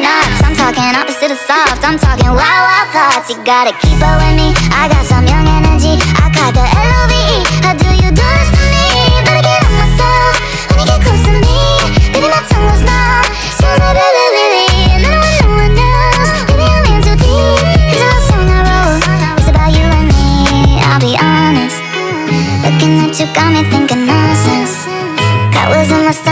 knobs I'm talking opposite of soft. I'm talking wild, wild thoughts. You gotta keep up with me. I got some young energy. I caught the L-O-V-E How do you do this to me? Better get on myself. When you get close to me Baby, my tongue was numb Sounds like baby, baby And I don't want no one else Baby, I'm in too deep. It's a song I wrote It's about you and me. I'll be honest. Looking at you got me thinking nonsense. God was on my side